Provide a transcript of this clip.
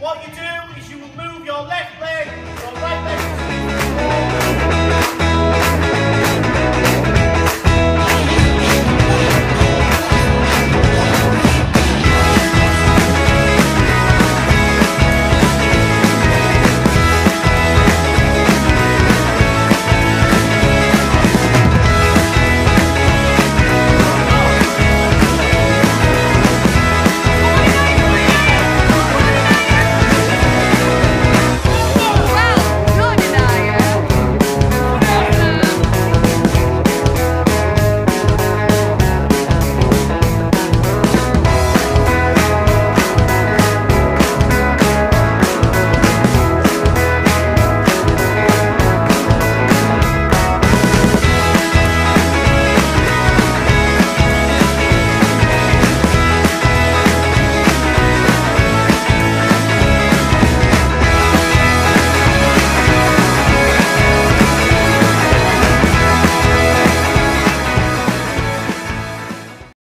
What you do is you will move your left leg, your right leg